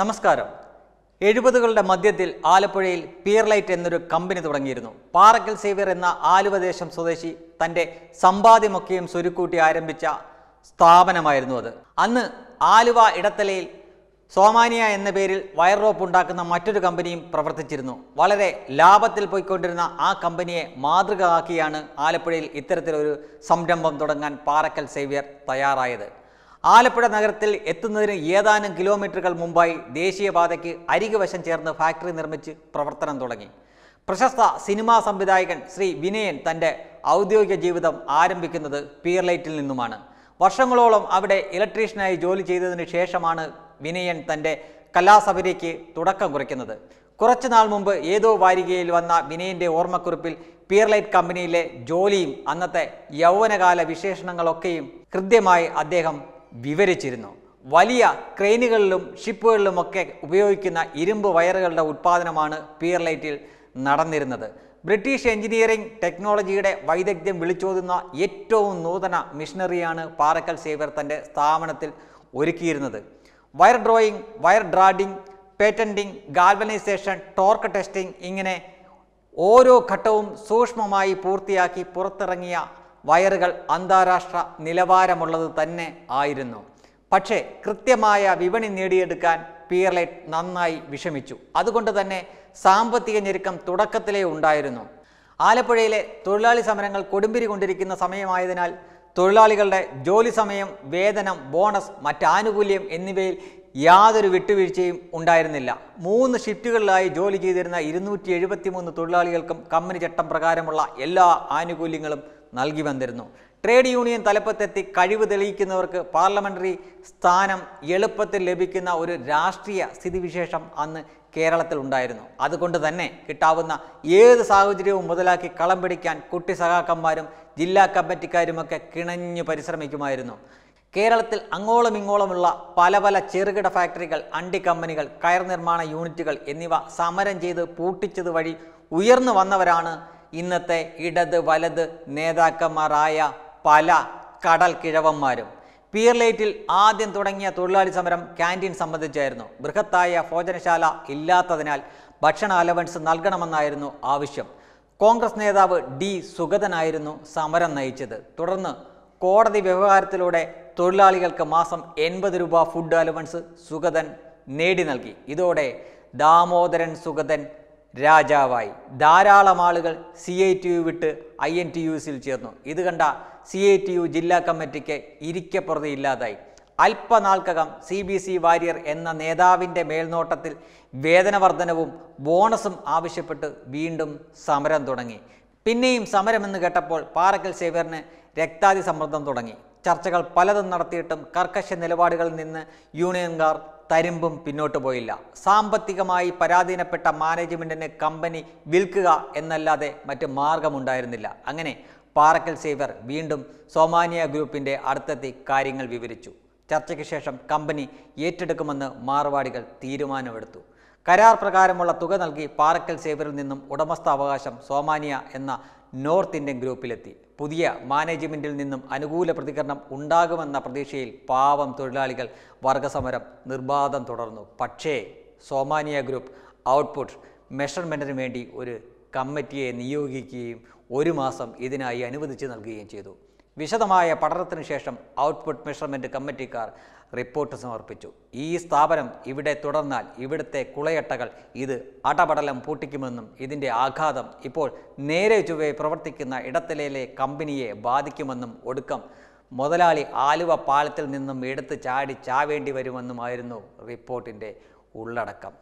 നമസ്കാരം. എഴുപതുകളുടെ മധ്യത്തിൽ ആലപ്പുഴയിൽ പിയർലൈറ്റ് എന്നൊരു കമ്പനി തുടങ്ങിയിരുന്നു. പാറക്കൽ സേവ്യർ എന്ന ആലുവദേശം സ്വദേശി തന്റെ സമ്പാദ്യമൊക്കെയും സ്വരുക്കൂട്ടി ആരംഭിച്ച സ്ഥാപനമായിരുന്നു അത്. അന്ന് ആലുവ ഇടത്തലയിൽ സോമാനിയ എന്ന പേരിൽ വയർ റോപ്പ് ഉണ്ടാക്കുന്ന മറ്റൊരു കമ്പനിയും പ്രവർത്തിച്ചിരുന്നു. വളരെ ലാഭത്തിൽ പോയിക്കൊണ്ടിരുന്ന ആ കമ്പനിയെ മാതൃക ആക്കിയാണ് ആലപ്പുഴയിൽ ഇത്തരത്തിലൊരു സംരംഭം തുടങ്ങാൻ പാറക്കൽ സേവ്യർ തയ്യാറായത്. ആലപ്പുഴ നഗരത്തിൽ എത്തുന്നതിന് ഏതാനും കിലോമീറ്ററുകൾ മുമ്പായി ദേശീയപാതയ്ക്ക് അരികുവശം ചേർന്ന് ഫാക്ടറി നിർമ്മിച്ച് പ്രവർത്തനം തുടങ്ങി. പ്രശസ്ത സിനിമാ സംവിധായകൻ ശ്രീ വിനയൻ തന്റെ ഔദ്യോഗിക ജീവിതം ആരംഭിക്കുന്നത് പീർലൈറ്റിൽ നിന്നുമാണ്. വർഷങ്ങളോളം അവിടെ ഇലക്ട്രീഷ്യനായി ജോലി ചെയ്തതിനു ശേഷമാണ് വിനയൻ തന്റെ കലാസഭയ്ക്ക് തുടക്കം കുറിക്കുന്നത്. കുറച്ചു നാൾ മുമ്പ് ഏതോ വാരികയിൽ വന്ന വിനയന്റെ ഓർമ്മക്കുറിപ്പിൽ പിയർലൈറ്റ് കമ്പനിയിലെ ജോലിയും അന്നത്തെ യൗവനകാല വിശേഷണങ്ങളൊക്കെയും കൃത്യമായി അദ്ദേഹം വിവരിച്ചിരുന്നു. വലിയ ക്രെയിനുകളിലും ഷിപ്പുകളിലുമൊക്കെ ഉപയോഗിക്കുന്ന ഇരുമ്പ് വയറുകളുടെ ഉത്പാദനമാണ് പിയർലൈറ്റിൽ നടന്നിരുന്നത്. ബ്രിട്ടീഷ് എഞ്ചിനീയറിംഗ് ടെക്നോളജിയുടെ വൈദഗ്ധ്യം വിളിച്ചോതുന്ന ഏറ്റവും നൂതന മിഷനറിയാണ് പാറക്കൽ സേവർ തന്റെ സ്ഥാപനത്തിൽ ഒരുക്കിയിരുന്നത്. Wire drawing wire drawing patenting galvanisation torque testing ഇങ്ങനെ ഓരോ ഘട്ടവും സൂക്ഷ്മമായി പൂർത്തിയാക്കി പുറത്തിറങ്ങിയ വയറുകൾ അന്താരാഷ്ട്ര നിലവാരമുള്ളത് തന്നെ ആയിരുന്നു. പക്ഷേ കൃത്യമായ വിപണി നേടിയെടുക്കാൻ പിയർലൈറ്റ് നന്നായി വിഷമിച്ചു. അതുകൊണ്ട് തന്നെ സാമ്പത്തിക ഞെരുക്കം തുടക്കത്തിലേ ഉണ്ടായിരുന്നു. ആലപ്പുഴയിലെ തൊഴിലാളി സമരങ്ങൾ കൊടുമ്പിരി കൊണ്ടിരിക്കുന്ന സമയമായതിനാൽ തൊഴിലാളികളുടെ ജോലി സമയം വേതനം ബോണസ് മറ്റാനുകൂല്യം എന്നിവയിൽ യാതൊരു വിട്ടുവീഴ്ചയും ഉണ്ടായിരുന്നില്ല. മൂന്ന് ഷിഫ്റ്റുകളിലായി ജോലി ചെയ്തിരുന്ന ഇരുന്നൂറ്റി തൊഴിലാളികൾക്കും കമ്പനി ചട്ടം പ്രകാരമുള്ള എല്ലാ ആനുകൂല്യങ്ങളും നൽകി വന്നിരുന്നു. ട്രേഡ് യൂണിയൻ തലപ്പത്തെത്തി കഴിവ് തെളിയിക്കുന്നവർക്ക് പാർലമെന്ററി സ്ഥാനം എളുപ്പത്തിൽ ലഭിക്കുന്ന ഒരു രാഷ്ട്രീയ സ്ഥിതിവിശേഷം അന്ന് കേരളത്തിൽ ഉണ്ടായിരുന്നു. അതുകൊണ്ട് തന്നെ കിട്ടാവുന്ന ഏത് സാഹചര്യവും മുതലാക്കി കളം പിടിക്കാൻ കുട്ടി സഹാക്കന്മാരും ജില്ലാ കമ്മിറ്റിക്കാരുമൊക്കെ കിണഞ്ഞു പരിശ്രമിക്കുമായിരുന്നു. കേരളത്തിൽ അങ്ങോളം ഇങ്ങോളമുള്ള പല പല ചെറുകിട ഫാക്ടറികൾ അണ്ടി കമ്പനികൾ കയർ നിർമ്മാണ യൂണിറ്റുകൾ എന്നിവ സമരം ചെയ്ത് പൂട്ടിച്ചത് വഴി ഉയർന്നു വന്നവരാണ് ഇന്നത്തെ ഇടത് വലത് നേതാക്കന്മാരായ പല കടൽ കിഴവന്മാരും. പിയർലൈറ്റിൽ ആദ്യം തുടങ്ങിയ തൊഴിലാളി സമരം ക്യാന്റീൻ സംബന്ധിച്ചായിരുന്നു. ബൃഹത്തായ ഭോജനശാല ഇല്ലാത്തതിനാൽ ഭക്ഷണ അലവൻസ് നൽകണമെന്നായിരുന്നു ആവശ്യം. കോൺഗ്രസ് നേതാവ് ഡി സുഗതനായിരുന്നു സമരം നയിച്ചത്. തുടർന്ന് കോടതി വ്യവഹാരത്തിലൂടെ തൊഴിലാളികൾക്ക് മാസം എൺപത് രൂപ ഫുഡ് അലവൻസ് സുഗതൻ നേടി നൽകി. ഇതോടെ ദാമോദരൻ സുഗതൻ രാജാവായി. ധാരാളം ആളുകൾ സി ഐ ടി യു വിട്ട് ഐ എൻ ടി യുസിൽ ചേർന്നു. ഇത് കണ്ട സി ഐ ടി യു ജില്ലാ കമ്മിറ്റിക്ക് ഇരിക്കപ്പുറത്ത് ഇല്ലാതായി. അല്പനാൾക്കകം സി ബി സി വാര്യർ എന്ന നേതാവിന്റെ മേൽനോട്ടത്തിൽ വേതനവർദ്ധനവും ബോണസും ആവശ്യപ്പെട്ട് വീണ്ടും സമരം തുടങ്ങി. പിന്നെയും സമരമെന്ന് കേട്ടപ്പോൾ പാറക്കൽ സേവ്യറിന് രക്താതി സമ്മർദ്ദം തുടങ്ങി. ചർച്ചകൾ പലതും നടത്തിയിട്ടും കർക്കശ നിലപാടുകളിൽ നിന്ന് യൂണിയൻകാർ തരിമ്പും പിന്നോട്ട് പോയില്ല. സാമ്പത്തികമായി പരാധീനപ്പെട്ട മാനേജ്മെന്റിന് കമ്പനി വിൽക്കുക എന്നല്ലാതെ മറ്റ് മാർഗമുണ്ടായിരുന്നില്ല. അങ്ങനെ പാറക്കൽ സേവർ വീണ്ടും സോമാനിയ ഗ്രൂപ്പിന്റെ അടുത്തെത്തി കാര്യങ്ങൾ വിവരിച്ചു. ചർച്ചയ്ക്ക് ശേഷം കമ്പനി ഏറ്റെടുക്കുമെന്ന് മാർവാടികൾ തീരുമാനമെടുത്തു. കരാർ പ്രകാരമുള്ള തുക നൽകി പാറക്കൽ സേവറിൽ നിന്നും ഉടമസ്ഥാവകാശം സോമാനിയ എന്ന നോർത്ത് ഇന്ത്യൻ ഗ്രൂപ്പിലെത്തി. പുതിയ മാനേജ്മെന്റിൽ നിന്നും അനുകൂല പ്രതികരണം ഉണ്ടാകുമെന്ന പ്രതീക്ഷയിൽ പാവം തൊഴിലാളികൾ വർഗസമരം നിർബാധം തുടർന്നു. പക്ഷേ സോമാനിയ ഗ്രൂപ്പ് ഔട്ട്പുട്ട് മെഷർമെന്റിന് വേണ്ടി ഒരു കമ്മിറ്റിയെ നിയോഗിക്കുകയും ഒരു മാസം ഇതിനായി അനുവദിച്ച് നൽകുകയും ചെയ്തു. വിശദമായ പഠനത്തിന് ശേഷം ഔട്ട്പുട്ട് മെഷർമെന്റ് കമ്മിറ്റിക്കാർ റിപ്പോർട്ട് സമർപ്പിച്ചു. ഈ സ്ഥാപനം ഇവിടെ തുടർന്നാൽ ഇവിടുത്തെ കുളയട്ടകൾ ഇത് അടപടലം പൂട്ടിക്കുമെന്നും ഇതിന്റെ ആഘാതം ഇപ്പോൾ നേരെ ചുവേ പ്രവർത്തിക്കുന്ന ഇടത്തലയിലെ കമ്പനിയെ ബാധിക്കുമെന്നും ഒടുക്കം മുതലാളി ആലുവ പാലത്തിൽ നിന്നും എടുത്ത് ചാടി ചാവേണ്ടി വരുമെന്നുമായിരുന്നു റിപ്പോർട്ടിന്റെ ഉള്ളടക്കം.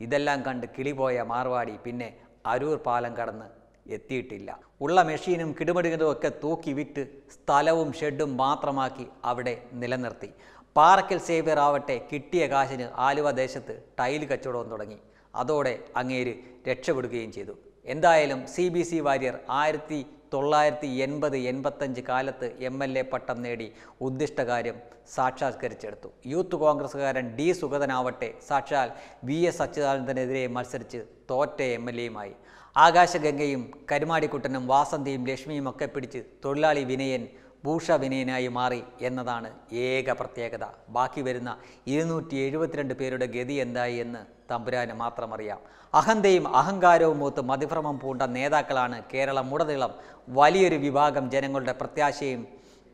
ഇതെല്ലാം കണ്ട് കിളിപോയ മാർവാടി പിന്നെ അരൂർ പാലം കടന്ന് എത്തിയിട്ടില്ല. ഉള്ള മെഷീനും കിടുമിടുകളും ഒക്കെ തൂക്കി വിറ്റ് സ്ഥലവും ഷെഡും മാത്രമാക്കി അവിടെ നിലനിർത്തി. പാറക്കൽ സേവ്യർ ആവട്ടെ കിട്ടിയ കാശിന് ആലുവ ദേശത്ത് ടൈൽ കച്ചവടവും തുടങ്ങി. അതോടെ അങ്ങേര് രക്ഷപ്പെടുകയും ചെയ്തു. എന്തായാലും സി ബി സി വാര്യർ ആയിരത്തി തൊള്ളായിരത്തി എൺപത് എൺപത്തഞ്ച് കാലത്ത് എം എൽ എ പട്ടം നേടി ഉദ്ദിഷ്ടകാര്യം സാക്ഷാത്കരിച്ചെടുത്തു. യൂത്ത് കോൺഗ്രസ്സുകാരൻ ഡി സുഗതനാവട്ടെ സാക്ഷാൽ വി എസ് അച്യുതാനന്ദനെതിരെ മത്സരിച്ച് തോറ്റ എം എൽ എയുമായി. ആകാശഗംഗയും കരുമാടിക്കുട്ടനും വാസന്തിയും ലക്ഷ്മിയും ഒക്കെ പിടിച്ച് തൊഴിലാളി വിനയൻ ഭൂഷവിനയനായി മാറി എന്നതാണ് ഏക പ്രത്യേകത. ബാക്കി വരുന്ന ഇരുന്നൂറ്റി എഴുപത്തിരണ്ട് പേരുടെ ഗതി എന്തായി എന്ന് തമ്പുരാന് മാത്രമറിയാം. അഹന്തയും അഹങ്കാരവും മൂത്ത് മതിഭ്രമം പൂണ്ട നേതാക്കളാണ് കേരളം ഉടനീളം. വലിയൊരു വിഭാഗം ജനങ്ങളുടെ പ്രത്യാശയും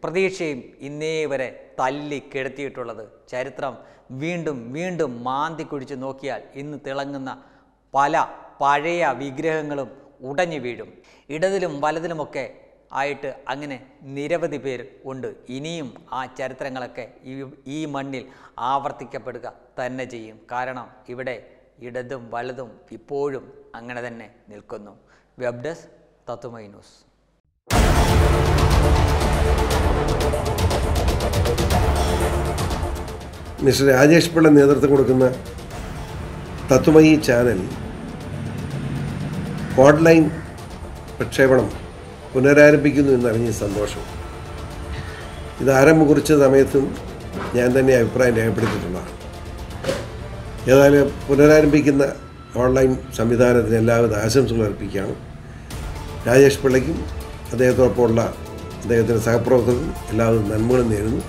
പ്രതീക്ഷയും ഇന്നേ വരെ തല്ലി കെടുത്തിയിട്ടുള്ളത്. ചരിത്രം വീണ്ടും വീണ്ടും മാന്തി കുഴിച്ച് നോക്കിയാൽ ഇന്ന് തിളങ്ങുന്ന പല പഴയ വിഗ്രഹങ്ങളും ഉടഞ്ഞു വീഴും. ഇടതിലും വലതിലുമൊക്കെ ആയിട്ട് അങ്ങനെ നിരവധി പേർ ഉണ്ട്. ഇനിയും ആ ചരിത്രങ്ങളൊക്കെ ഈ മണ്ണിൽ ആവർത്തിക്കപ്പെടുക തന്നെ ചെയ്യും. കാരണം ഇവിടെ ഇടതും വലതും ഇപ്പോഴും അങ്ങനെ തന്നെ നിൽക്കുന്നു. വെബ് ഡെസ്ക് തത്തുമൈ ന്യൂസ് നേതൃത്വം കൊടുക്കുന്ന ചാനൽ പുനരാരംഭിക്കുന്നു എന്നറിഞ്ഞ സന്തോഷം. ഇത് ആരംഭം കുറിച്ച സമയത്തും ഞാൻ തന്നെ അഭിപ്രായം രേഖപ്പെടുത്തിയിട്ടുള്ളതാണ്. ഏതായാലും പുനരാരംഭിക്കുന്ന ഓൺലൈൻ സംവിധാനത്തിന് എല്ലാവിധ ആശംസകൾ അർപ്പിക്കുകയാണ് രാജേഷ് പിള്ളയ്ക്കും അദ്ദേഹത്തോടൊപ്പമുള്ള അദ്ദേഹത്തിന്റെ സഹപ്രവർത്തകർക്കും എല്ലാവിധ നന്മകളും നേരുന്നു.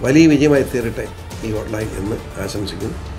വലിയ വിജയമായി തീരട്ടെ ഈ ഓൺലൈൻ എന്ന് ആശംസിക്കുന്നു.